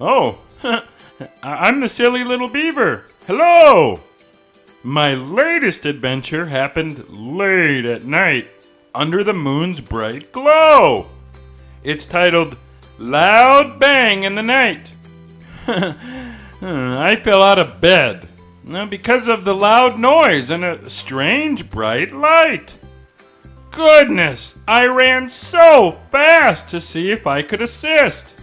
Oh, I'm the silly little beaver. Hello! My latest adventure happened late at night under the moon's bright glow. It's titled Loud Bang in the Night. I fell out of bed uh, because of the loud noise and a strange bright light. Goodness, I ran so fast to see if I could assist.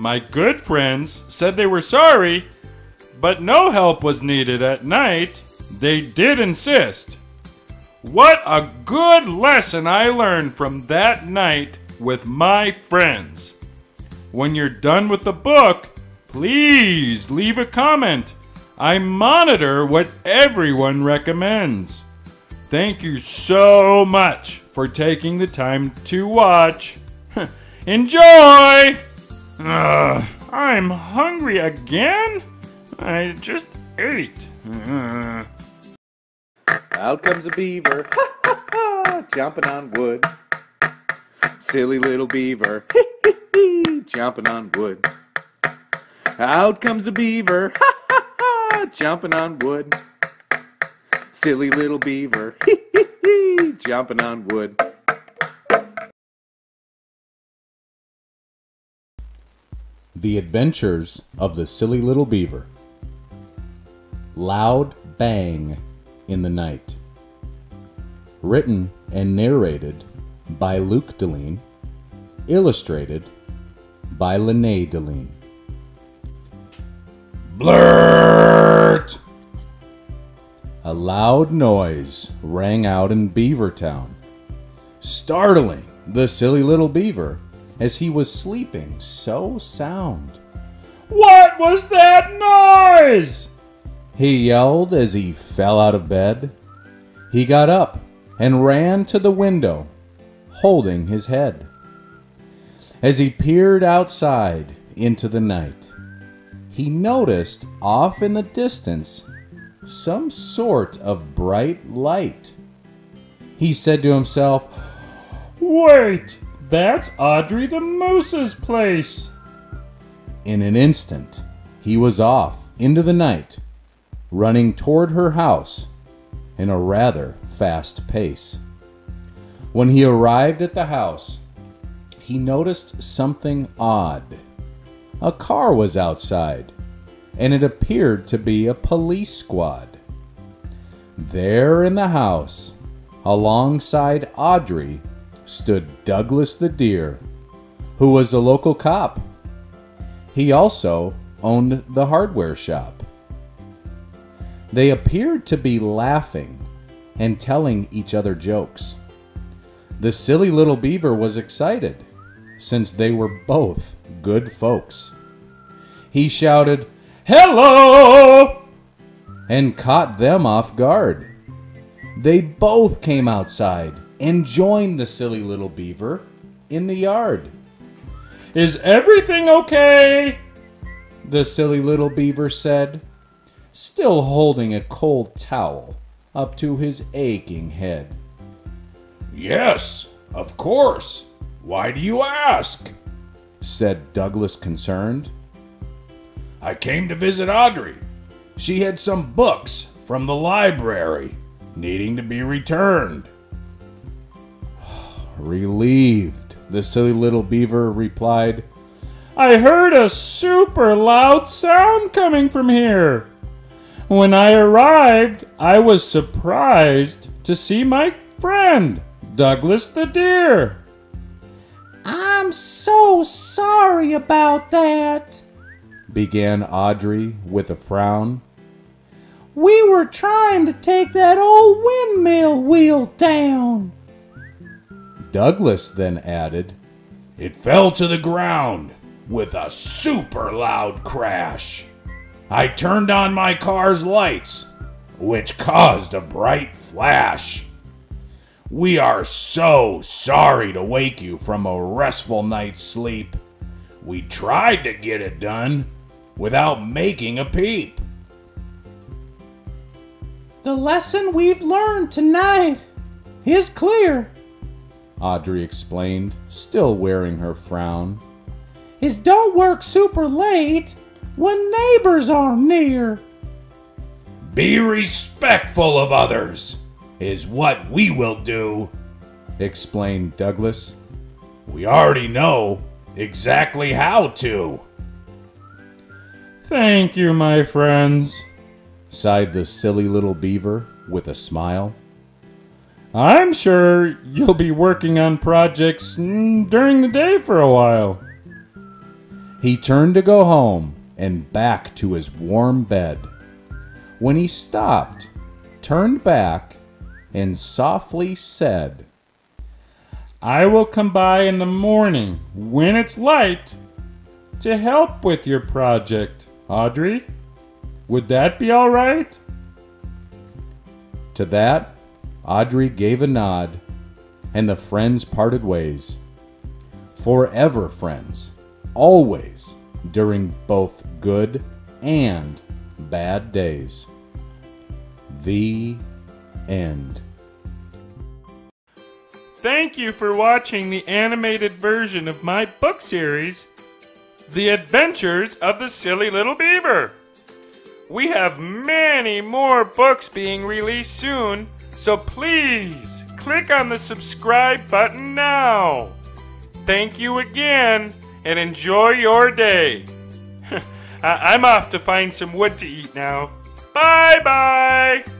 My good friends said they were sorry, but no help was needed at night. They did insist. What a good lesson I learned from that night with my friends. When you're done with the book, please leave a comment. I monitor what everyone recommends. Thank you so much for taking the time to watch. Enjoy! Ugh, I'm hungry again? I just ate. Ugh. Out comes a beaver, jumping on wood. Silly little beaver, jumping on wood. Out comes a beaver, jumping on wood. Silly little beaver, jumping on wood. The Adventures of the Silly Little Beaver. Loud Bang in the Night. Written and narrated by Luke Deline. Illustrated by Lene Deline. Blurt! A loud noise rang out in Beavertown, startling the silly little beaver as he was sleeping so sound. What was that noise? He yelled as he fell out of bed. He got up and ran to the window, holding his head. As he peered outside into the night, he noticed off in the distance some sort of bright light. He said to himself, Wait, that's Audrey the Moose's place. In an instant, he was off into the night, running toward her house in a rather fast pace. When he arrived at the house, he noticed something odd. A car was outside, and it appeared to be a police squad. There in the house, alongside Audrey, stood Douglas the Deer, who was a local cop. He also owned the hardware shop. They appeared to be laughing and telling each other jokes. The silly little beaver was excited, since they were both good folks. He shouted, Hello! and caught them off guard. They both came outside and join the silly little beaver in the yard. Is everything okay? The silly little beaver said, still holding a cold towel up to his aching head. Yes, of course. Why do you ask? said Douglas, concerned. I came to visit Audrey. She had some books from the library needing to be returned. Relieved, the silly little beaver replied, I heard a super loud sound coming from here. When I arrived, I was surprised to see my friend, Douglas the Deer. I'm so sorry about that, began Audrey with a frown. We were trying to take that old windmill wheel down. Douglas then added, It fell to the ground with a super loud crash. I turned on my car's lights, which caused a bright flash. We are so sorry to wake you from a restful night's sleep. We tried to get it done without making a peep. The lesson we've learned tonight is clear. Audrey explained, still wearing her frown. is don't work super late when neighbors are near. Be respectful of others, is what we will do, explained Douglas. We already know exactly how to. Thank you, my friends, sighed the silly little beaver with a smile. I'm sure you'll be working on projects during the day for a while. He turned to go home and back to his warm bed. When he stopped, turned back, and softly said, I will come by in the morning when it's light to help with your project, Audrey. Would that be all right? To that, Audrey gave a nod, and the friends parted ways. Forever friends, always, during both good and bad days. The end. Thank you for watching the animated version of my book series, The Adventures of the Silly Little Beaver. We have many more books being released soon, so please click on the subscribe button now. Thank you again and enjoy your day. I'm off to find some wood to eat now. Bye bye!